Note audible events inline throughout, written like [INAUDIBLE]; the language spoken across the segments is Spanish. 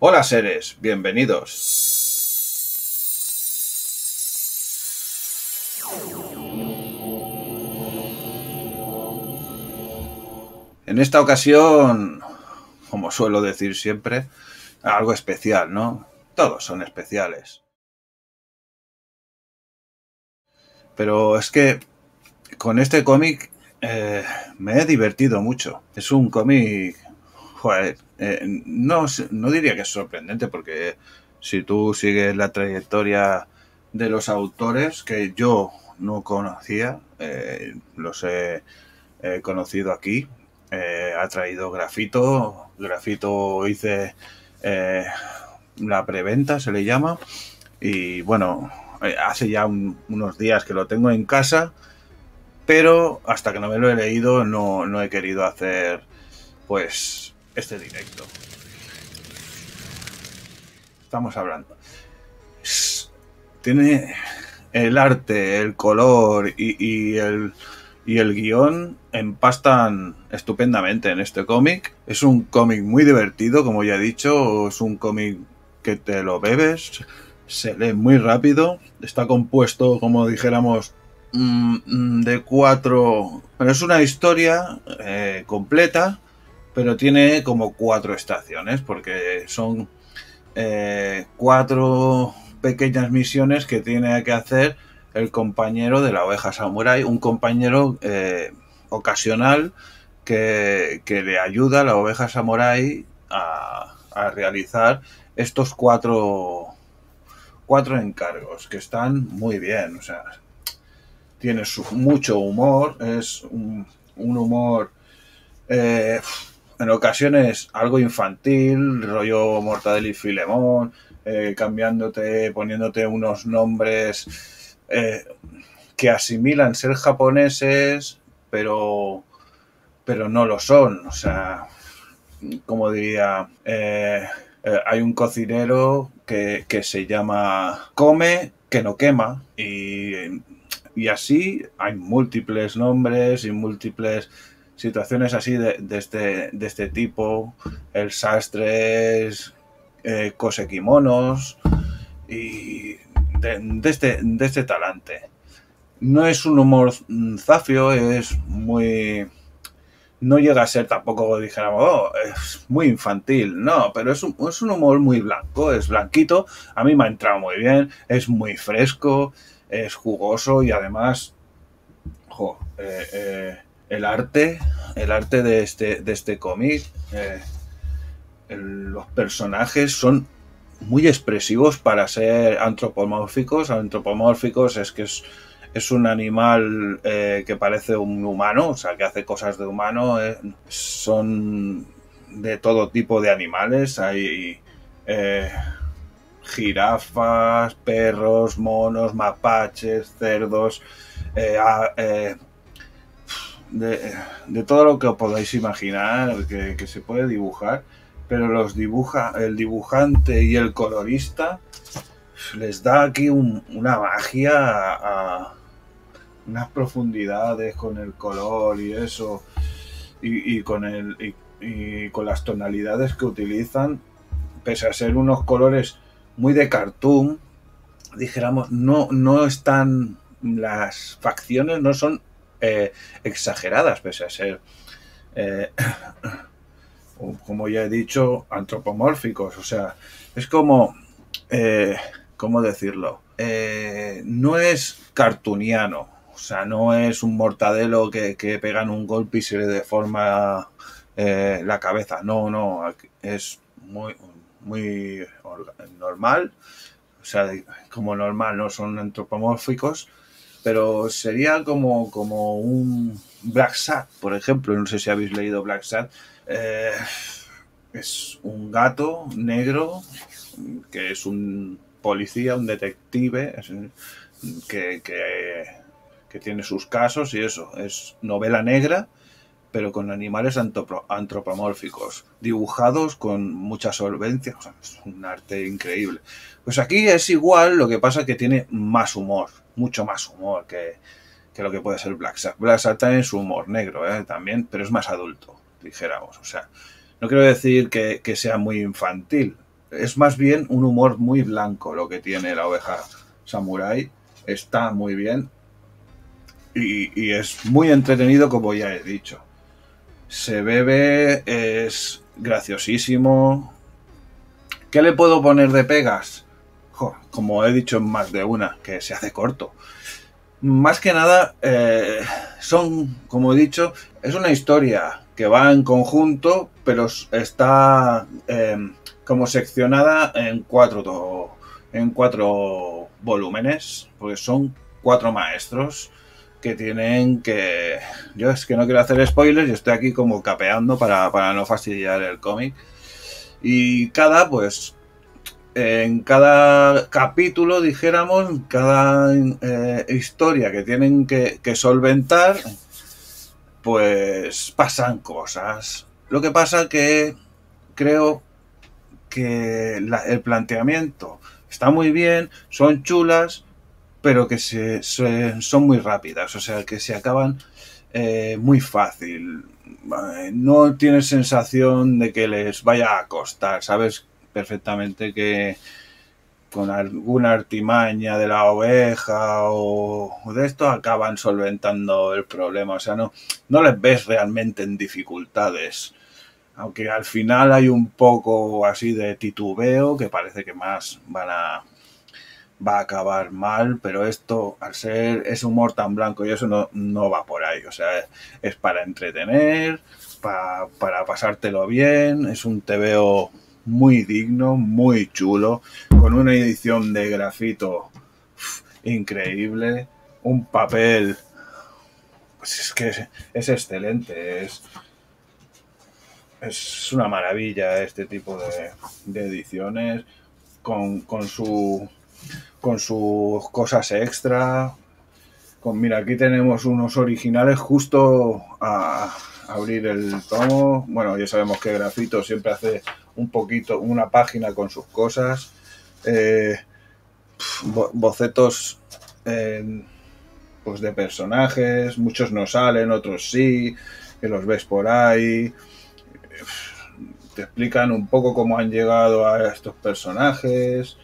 Hola seres, bienvenidos. En esta ocasión, como suelo decir siempre, algo especial, ¿no? Todos son especiales. Pero es que con este cómic eh, me he divertido mucho. Es un cómic, joder, eh, no, no diría que es sorprendente porque si tú sigues la trayectoria de los autores que yo no conocía, eh, los he, conocido aquí. ha traído grafito, grafito hice la preventa, se le llama, y bueno, hace ya unos días que lo tengo en casa pero hasta que no me lo he leído no, no he querido hacer pues este directo. Estamos hablando. Tiene el arte, el color y, el, y el guion empastan estupendamente en este cómic. Es un cómic muy divertido, como ya he dicho. Es un cómic que te lo bebes, se lee muy rápido. Está compuesto, como dijéramos, Mm, mm, de cuatro... Bueno, es una historia eh, completa, pero tiene como cuatro estaciones, porque son eh, cuatro pequeñas misiones que tiene que hacer el compañero de la oveja samurai, un compañero eh, ocasional que, le ayuda a la oveja samurai a, a realizar estos cuatro, cuatro encargos que están muy bien. O sea, tiene mucho humor, es un, humor eh, en ocasiones algo infantil, rollo Mortadelo y Filemón, eh, cambiándote, poniéndote unos nombres eh, que asimilan ser japoneses, pero, pero no lo son. O sea, como diría, hay un cocinero que, que se llama Come que no quema y y así hay múltiples nombres y múltiples situaciones así de, este, de este, tipo. El sastre eh, cose kimonos y de, este, de este talante. No es un humor zafio, es muy... No llega a ser tampoco, dijéramos, oh, es muy infantil, no, pero es un, es un humor muy blanco, es blanquito, a mí me ha entrado muy bien, es muy fresco, es jugoso y además eh, eh, el arte, el arte de este, de este cómic, eh, los personajes son muy expresivos para ser antropomórficos. Antropomórficos es que es, es un animal que parece un humano, o sea, que hace cosas de humano. son de todo tipo de animales. Hay jirafas, perros, monos, mapaches, cerdos, eh, de, todo lo que podáis imaginar que, se puede dibujar, pero los dibuja el dibujante y el colorista les da aquí una magia a, unas profundidades con el color y eso y, con el y con las tonalidades que utilizan pese a ser unos colores muy de cartoon, dijéramos, no, no están, las facciones no son eh, exageradas, pese a ser, eh, [COUGHS] como ya he dicho, antropomórficos. O sea, es como, eh, ¿cómo decirlo? no es cartuniano. O sea, no es un mortadelo que, que pegan un golpe y se le deforma la cabeza. No, no, es muy, muy normal, o sea, como normal, no son antropomórficos, pero sería como, como un Black Sat, por ejemplo, no sé si habéis leído Black Sat, eh, es un gato negro que es un policía, un detective, que, que tiene sus casos y eso, es novela negra pero con animales antropomórficos, dibujados con mucha solvencia, es un arte increíble. Pues aquí es igual, lo que pasa es que tiene más humor, mucho más humor que, lo que puede ser Black Shark. Black Shark también es humor negro, ¿eh? también, pero es más adulto, dijéramos. O sea, no quiero decir que, sea muy infantil, es más bien un humor muy blanco lo que tiene la oveja samurai. Está muy bien y es muy entretenido como ya he dicho. Se bebe, es graciosísimo. ¿Qué le puedo poner de pegas? Como he dicho en más de una, que se hace corto. Más que nada, eh, son, como he dicho, es una historia que va en conjunto, pero está eh, como seccionada en cuatro, en cuatro volúmenes, porque son cuatro maestros que tienen que... Yo es que no quiero hacer spoilers, yo estoy aquí como capeando para, para no fastidiar el cómic. Y cada, pues, en cada capítulo, dijéramos, cada eh, historia que tienen que, que, solventar, pues pasan cosas. Lo que pasa que creo que la, el planteamiento está muy bien, son chulas, pero que se, son muy rápidas, o sea, que se acaban eh, muy fácil. No tienes sensación de que les vaya a costar, sabes perfectamente que con alguna artimaña de la oveja o de esto acaban solventando el problema, o sea, no, no les ves realmente en dificultades. Aunque al final hay un poco así de titubeo que parece que más van a va a acabar mal, pero esto, al ser ese humor tan blanco y eso no, no va por ahí. O sea, es para entretener, para, para pasártelo bien, es un TVO muy digno, muy chulo, con una edición de grafito increíble, un papel, pues es que es, es excelente, es, es una maravilla este tipo de, de ediciones, con, con su con sus cosas extra. Con, mira, aquí tenemos unos originales justo a, abrir el tomo. Bueno, ya sabemos que Grafito siempre hace un poquito, una página con sus cosas. Eh, bocetos pues de personajes, muchos no salen, otros sí, que los ves por ahí. Te explican un poco cómo han llegado a estos personajes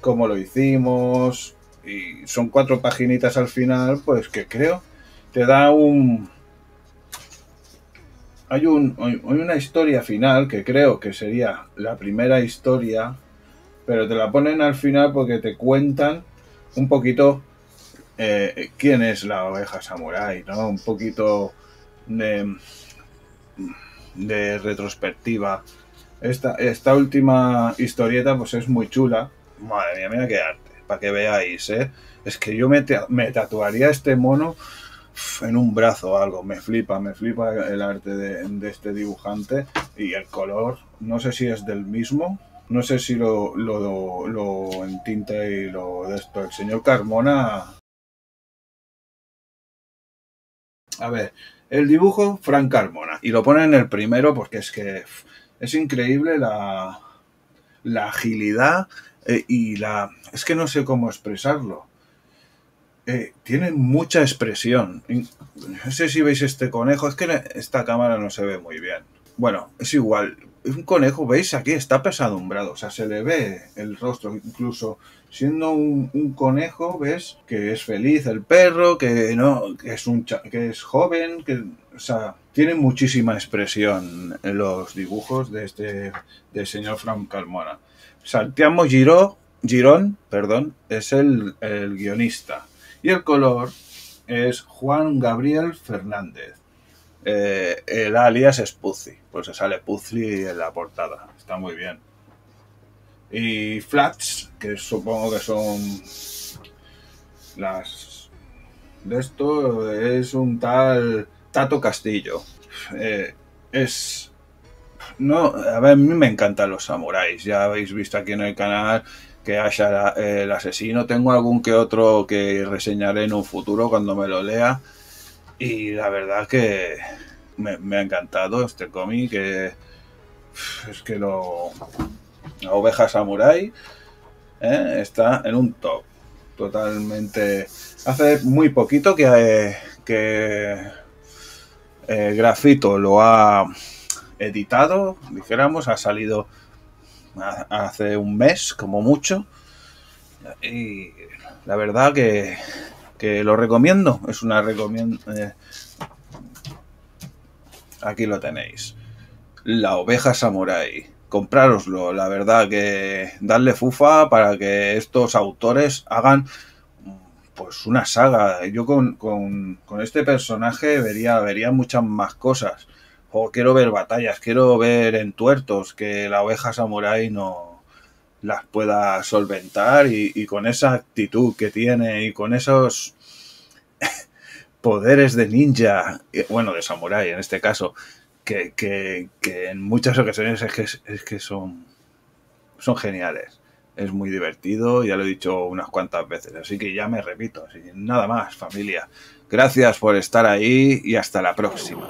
cómo lo hicimos. Y son cuatro paginitas al final, pues que creo te da un. Hay, un, hay una historia final que creo que sería la primera historia, pero te la ponen al final porque te cuentan un poquito eh, quién es la oveja samurai, ¿no? Un poquito de, de retrospectiva. Esta, esta última historieta pues es muy chula Madre mía, mira qué arte. Para que veáis, ¿eh? Es que yo me, me tatuaría este mono en un brazo o algo. Me flipa, me flipa el arte de, este dibujante y el color. No sé si es del mismo. No sé si lo, lo, lo entinta y lo de esto. El señor Carmona. A ver, el dibujo Frank Carmona. Y lo pone en el primero porque es que es increíble la, la agilidad eh, y la... es que no sé cómo expresarlo. Eh, tiene mucha expresión. No sé si veis este conejo, es que esta cámara no se ve muy bien. Bueno, es igual. Un conejo, veis aquí, está pesadumbrado, o sea, se le ve el rostro, incluso siendo un, conejo, ves que es feliz el perro, que no, que es un que es joven, que, o sea, tiene muchísima expresión los dibujos de este del señor Frank Carmona. Santiago Giró, Girón perdón, es el, el, guionista. Y el color es Juan Gabriel Fernández. Eh, el alias es Puzzi, pues se sale Puzzi en la portada. Está muy bien. Y Flats, que supongo que son las de esto, es un tal Tato Castillo. Eh, es no, a ver, a mí me encantan los samuráis. Ya habéis visto aquí en el canal que Asha el asesino. Tengo algún que otro que reseñaré en un futuro cuando me lo lea. Y la verdad que me, ha encantado este cómic. Que es que lo. La oveja samurai ¿eh? está en un top. Totalmente. Hace muy poquito que, que eh, Grafito lo ha editado, dijéramos, ha salido hace un mes, como mucho. Y la verdad que, que lo recomiendo. Es una recomiendo. Eh, aquí lo tenéis. La oveja samurai. Comprároslo, la verdad que darle fufa para que estos autores hagan pues una saga. Yo con, con, con este personaje vería, vería muchas más cosas. O quiero ver batallas, quiero ver entuertos, que la oveja samurai no las pueda solventar y, con esa actitud que tiene y con esos [LAUGHS] poderes de ninja, bueno, de samurai en este caso, que, que, que en muchas ocasiones es que, es que son, son geniales es muy divertido, ya lo he dicho unas cuantas veces, así que ya me repito, nada más familia. Gracias por estar ahí y hasta la próxima.